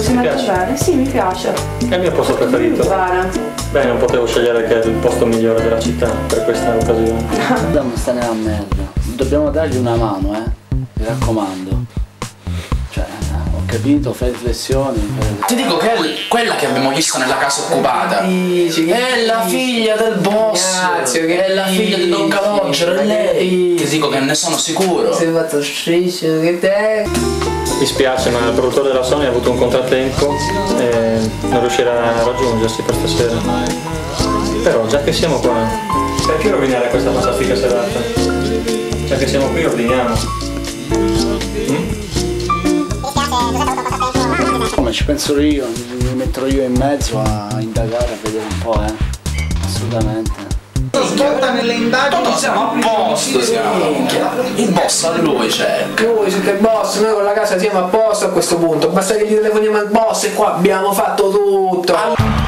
Si mette bene? Sì, mi piace. È il mio posto preferito. Bene. Beh, non potevo scegliere che è il posto migliore della città per questa occasione. Dobbiamo stare nella merda. Dobbiamo dargli una mano, eh. Mi raccomando. Capito, fai riflessioni. fai- Ti dico che è quella che abbiamo visto nella casa occupata. Dici, che È la figlia del boss. Cazzo, che è la figlia di Don? Calogero, è lei. Ti dico che ne sono sicuro. sei fatto striscio che te Mi spiace, ma il produttore della Sony ha avuto un contrattempo e non riuscirà a raggiungersi per stasera. Però, già che siamo qua, perché rovinare questa fantastica serata? Già che siamo qui, ordiniamo. Come ci penso io, mi metterò io in mezzo a indagare, a vedere un po', eh. Assolutamente. Svolta nelle indagini. Tutto siamo a posto, siamo. Il boss a lui c'è. Voi siete il boss, noi con la casa siamo a posto a questo punto. Basta che gli telefoniamo al boss e qua abbiamo fatto tutto.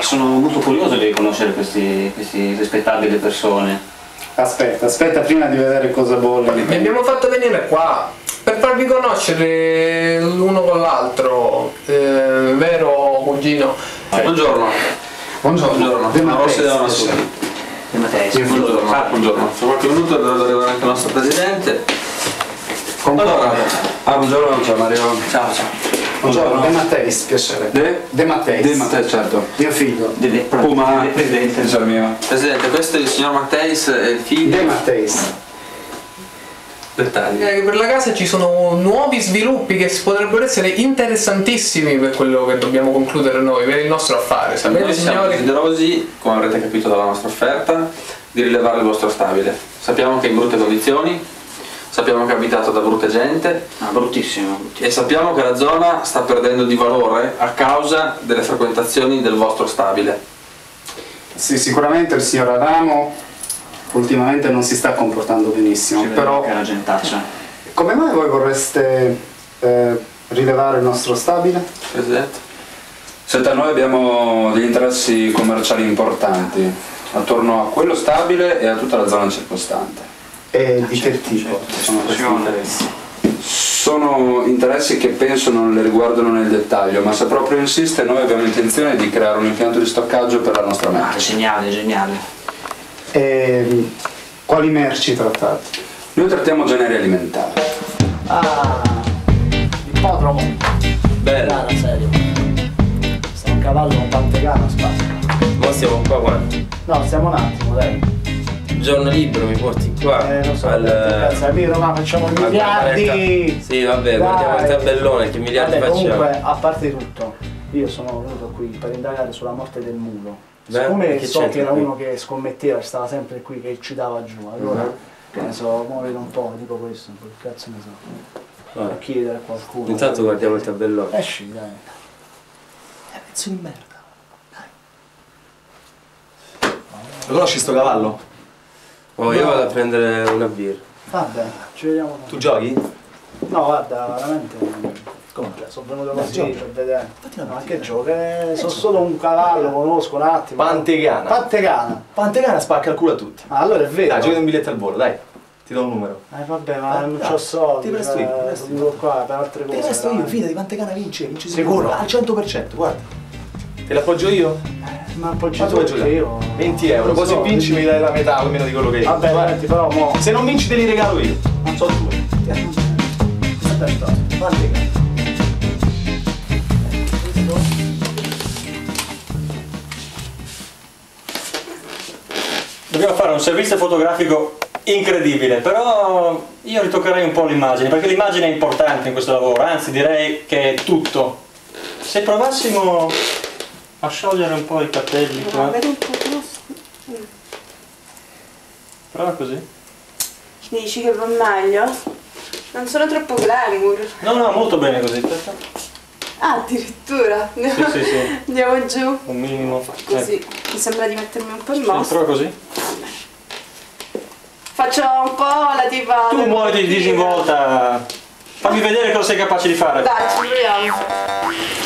Sono molto curioso di conoscere questi, questi rispettabili persone. Aspetta, aspetta prima di vedere cosa bolle. Vi abbiamo fatto venire qua per farvi conoscere l'uno con l'altro, eh, vero cugino? Buongiorno. Buongiorno. Buongiorno. De Una Mattei, rossa e una sola. Buongiorno. Ah, buongiorno. Fra qualche minuto dovrebbe arrivare anche il nostro presidente. Allora, ah, buongiorno, ciao Mario. Ciao, ciao. Buongiorno, De Matteis, piacere. De? De Matteis. De Mattei, certo. Mio figlio. De, de, Puma. de, presidente. Mio. Presidente, questo è il signor Matteis e il figlio. De Matteis. Dettagli. Eh, per la casa ci sono nuovi sviluppi che potrebbero essere interessantissimi per quello che dobbiamo concludere noi, per il nostro affare. Sapete Noi siamo signori? desiderosi, come avrete capito dalla nostra offerta, di rilevare il vostro stabile. Sappiamo che è in brutte condizioni, sappiamo che è abitato da brutta gente Ah, bruttissimo, bruttissimo. e sappiamo che la zona sta perdendo di valore a causa delle frequentazioni del vostro stabile. Sì, sicuramente il signor Adamo ultimamente non si sta comportando benissimo, però che è una gentaccia. come mai voi vorreste eh, rilevare il nostro stabile? Presidente? Senta, noi abbiamo degli interessi commerciali importanti attorno a quello stabile e a tutta la zona circostante. E di che tipo sono questi interessi? Sono interessi che penso non le riguardano nel dettaglio, ma se proprio insiste noi abbiamo intenzione di creare un impianto di stoccaggio per la nostra Ah, merce. geniale, geniale. E quali merci trattate? Noi trattiamo generi alimentari. Ah, ippodromo. Bene. Gara, serio. Sta un cavallo con pantegana, spazio. Ma stiamo qua quanto? No, stiamo un attimo, dai. Giorno libero mi porti qua. Eh, lo so, al, cazzo, capito, ma facciamo il miliardi! Sì, vabbè, Dai. guardiamo il tabellone, che miliardi Vabbè, facciamo? comunque, a parte tutto, io sono venuto qui per indagare sulla morte del mulo. Beh, Siccome che so che era qui? uno che scommetteva, stava sempre qui, che ci dava giù, allora che ne so, muovere un po', dico questo, che cazzo ne so. Vabbè. A chiedere a qualcuno. Intanto guardiamo il tabellone. Esci, dai. È pezzo di merda. Lo conosci sto cavallo? Oh, io vado a prendere una birra. Vabbè, ci vediamo. Tu giochi? No, guarda, veramente. Come? Cioè, sono venuto così giochi. per vedere. Ma che gioco? Eh, sono solo un cavallo, conosco un attimo. Pantegana. Pantegana. Pantegana spacca il culo a tutti. Ah, allora è vero. Dai, giochi un biglietto al volo, dai. Ti do un numero. Eh vabbè, ma Ah, non c'ho soldi. ti presto io, ti presto io. qua per altre cose. resto io, dai. fidati, Pantegana vince, vince Sicuro? Al 100%, guarda. Te l'appoggio io? Appoggi Ma vuoi perché giocare? io. 20 euro, poi se so, vinci mi dai la metà almeno di quello che hai. Vabbè, senti, però mo. Se non vinci te li regalo io. Non so due. Aspetta, Pantegana. Dobbiamo fare un servizio fotografico incredibile, però io ritoccherei un po' l'immagine, perché l'immagine è importante in questo lavoro, anzi direi che è tutto. Se provassimo a sciogliere un po' i capelli qua, Avere un po' prova così. Dici che va meglio? Non sono troppo glamour. No, no, molto bene così. aspetta. Ah, addirittura. Sì, sì, sì. Andiamo giù. Un minimo. Così. Eh, Mi sembra di mettermi un po' in mossa. però così. Faccio un po' la tipa. Tu muoviti disinvolta. Fammi vedere cosa sei capace di fare. Dai, ci proviamo.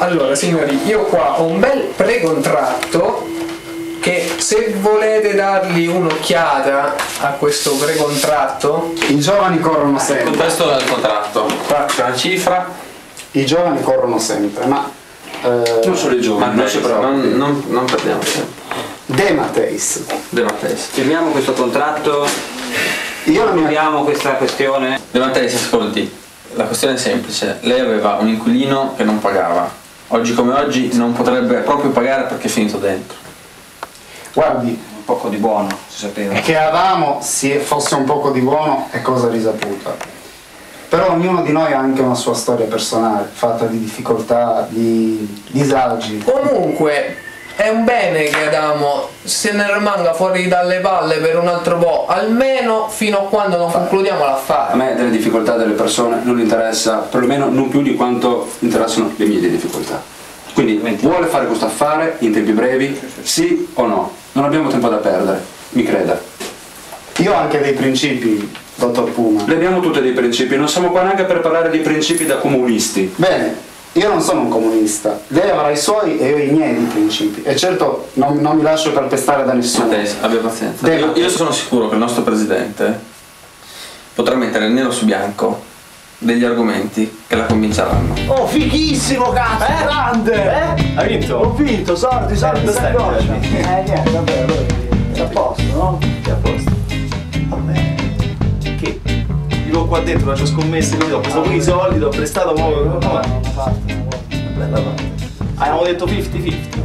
Allora, signori, io qua ho un bel precontratto che se volete dargli un'occhiata a questo precontratto, I giovani corrono Il sempre. contesto del contratto. Qua c'è una cifra, I giovani corrono sempre, ma eh, Non solo i giovani, non si non, non, non perdiamo tempo. De Matteis. De Matteis. Firmiamo questo contratto, Io mia chiudiamo questa questione. De Matteis, ascolti, la questione è semplice. Lei aveva un inquilino che non pagava. Oggi come oggi non potrebbe proprio pagare perché è finito dentro. guardi, Un poco di buono, si sapeva. che Adamo si fosse un poco di buono è cosa risaputa. Però ognuno di noi ha anche una sua storia personale, fatta di difficoltà, di disagi. comunque è un bene che Adamo se ne rimanga fuori dalle palle per un altro po', almeno fino a quando non concludiamo A l'affare. me delle difficoltà delle persone non interessa, perlomeno non più di quanto interessano le mie difficoltà. Quindi vuole fare questo affare in tempi brevi? Sì o no? Non abbiamo tempo da perdere, mi creda. Io ho anche dei principi, dottor Puma. Le abbiamo tutti dei principi, non siamo qua neanche per parlare di principi da comunisti. Bene, io non sono un comunista, lei avrà i suoi e io i miei di principi. E certo non, non mi lascio calpestare da nessuno. Matteis, abbia pazienza. De Io, io sono sicuro che il nostro presidente potrà mettere nero su bianco degli argomenti che la convinceranno. Oh, fighissimo, cazzo! Eh? Grande! Eh? Hai vinto? Ho vinto, sordi, sordi, Eh, stai, Eh, niente, vabbè, allora è a posto, no? È a posto. Qua dentro, faccio scommesse, quindi ho preso pure i soldi, ho prestato mo. Com'è? Bella parte. Abbiamo detto 50-50.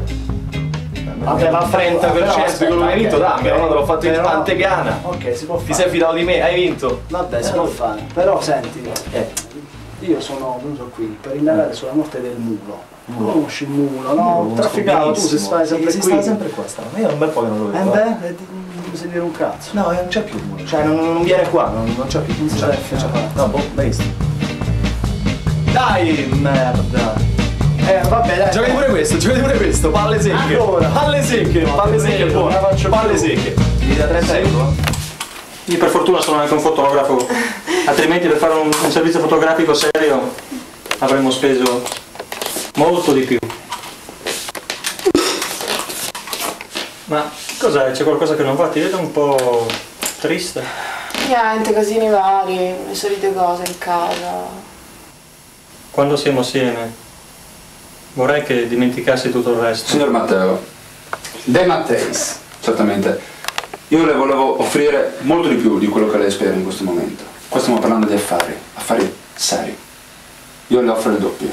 Vabbè, ma 30% di quello che hai vinto, dammi, no? Te l'ho fatto in antegana. Ok, si può fare. Ti sei fidato di me, hai vinto. Vabbè, si può fare. Però senti, Eh. io sono venuto qui per indagare sulla morte del mulo. Conosci il mulo, no? Trafficato, tu se stai sempre qui. Si sta sempre qua, sta. Io un bel po' che non lo Eh vedo. eh. beh, mi servire un cazzo. No, non c'è più il muro. Cioè, non, non viene qua, non, non c'è più. Non si c'è, deve fare. c'è. No, boh, visto. Dai, merda. Eh, vabbè, dai. Giocati pure questo, giocati pure questo, palle secche. Ancora? Palle secche, No, palle secche, faccio Palle secche. Mi da 30 euro? Io per fortuna sono anche un fotografo, altrimenti per fare un, un servizio fotografico serio avremmo speso molto di più. Ma cos'è? C'è qualcosa che non va? Ti vedo un po' triste. Niente, casini vari, le solite cose in casa. Quando siamo assieme vorrei che dimenticassi tutto il resto. Signor Matteo, De Matteis. certamente, io le volevo offrire molto di più di quello che lei spera in questo momento. Qua stiamo parlando di affari, affari seri. Io le offro il doppio.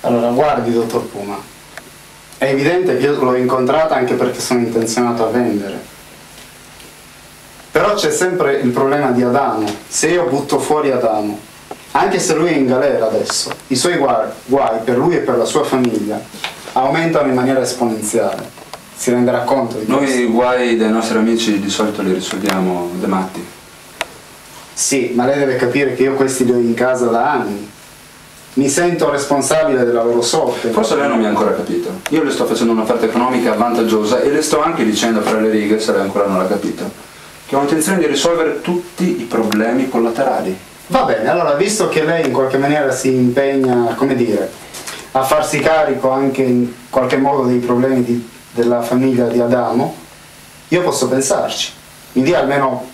Allora, guardi, dottor Puma. È evidente che io l'ho incontrata anche perché sono intenzionato a vendere. Però c'è sempre il problema di Adamo. Se io butto fuori Adamo, anche se lui è in galera adesso, i suoi guai, guai per lui e per la sua famiglia aumentano in maniera esponenziale. Si renderà conto di questo? Noi i guai dei nostri amici di solito li risolviamo de matti. Sì, ma lei deve capire che io questi li ho in casa da anni. Mi sento responsabile della loro sorte. Forse lei non mi ha ancora capito. Io le sto facendo un'offerta economica vantaggiosa e le sto anche dicendo fra le righe, se lei ancora non l'ha capito, che ho intenzione di risolvere tutti i problemi collaterali. Va bene, allora visto che lei in qualche maniera si impegna, come dire, a farsi carico anche in qualche modo dei problemi di- della famiglia di Adamo, io posso pensarci. Mi dia almeno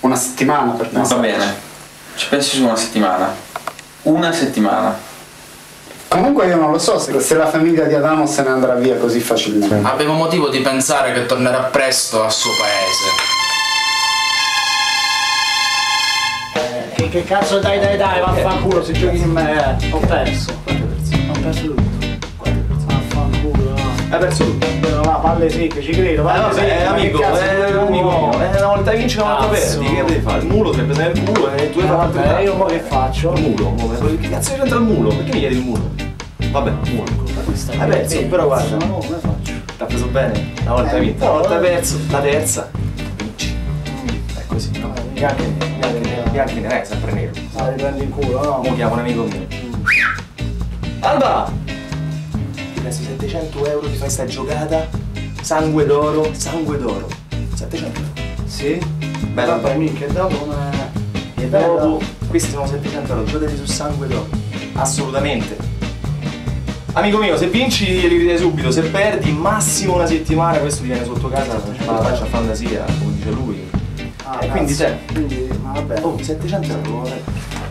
una settimana per Va pensarci. bene, ci pensi su una settimana. Una settimana. Comunque io non lo so se, se la famiglia di Adamo se ne andrà via così facilmente. Abbiamo motivo di pensare che tornerà presto al suo paese. Che, che cazzo dai dai dai, vaffanculo se giochi in me. eh. Ho perso. Ho perso tutto. No. Hai perso tutto. Però va, palle secche, ci credo, Eh, palle vabbè, secche. che amico, un amico mio. Eh, una volta vinci, una volta perdi. Che devi fare? Il mulo, ti prendere il culo e tu hai fatto Vabbè, io mo che faccio? Il mulo, mulo. Che cazzo c'entra il mulo? Perché mi chiedi il mulo? Vabbè, mulo. Hai perso, però guarda. Ma no, come faccio? T'ha preso bene? Una volta hai Eh, vinto, un una volta hai eh. perso, la terza vinci. È così, no? Bianchi, bianchi, bianchi, non è sempre nero. Ah, riprendi in culo, no? Mo chiamo un amico mio. Alba! Presto 700 euro, ti fai sta giocata? Sangue d'oro, sangue d'oro. 700 euro. Sì? Bella. Vabbè, minchia, dopo come... E dopo, questi sono 700 euro, giocateli su sangue d'oro. Assolutamente. Amico mio, se vinci li ridai subito, se perdi massimo una settimana, questo ti viene sotto casa, fa la faccia fantasia, come dice lui. Ah, e quindi se. Quindi, ma vabbè. Oh, 700 euro. eh.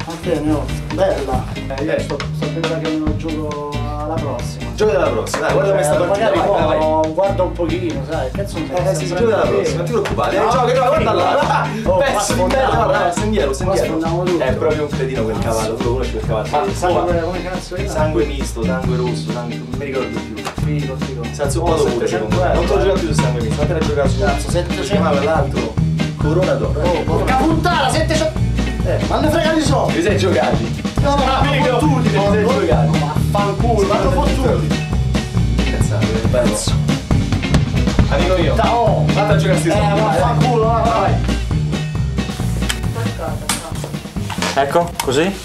Va bene, oh, bella. Eh, io sto, sto pensando che me lo gioco alla prossima. Giochi della prossima, dai, guarda come sta Eh, partita. Magari Vai, vai, vai. guarda un pochino, sai, cazzo non Eh sì, si gioca dalla prossima, non ti preoccupare. Eh, gioca, gioca, guarda là. Oh, Pezzo di merda, guarda, eh. stendiero, Qua stendiero. sfondiamo tutto. È proprio un cretino quel cavallo, tu conosci quel cavallo. Ma sangue, come cazzo è? Sangue misto, sangue rosso, sangue... non mi ricordo più. Figo, figo. Senza un modo pure, 700 secondo me. euro, Non te lo gioca più su sangue misto, ma te la gioca su... Cazzo, Si 700 chiamava l'altro Corona d'oro. Oh, porca puttana, 700... Eh, ma ne frega di soldi. Ti sei giocati? No, no, Mica, fottuti, ti sei giocati. Vaffanculo, ma fottuti. Cazzate, che bello. Amico mio, Oh, vado a giocare sti eh, soldi. vaffanculo, vai, vai. Ecco, così.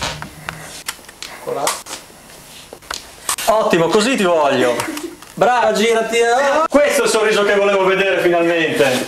Ottimo, così ti voglio. Brava, girati. eh. Questo è il sorriso che volevo vedere finalmente.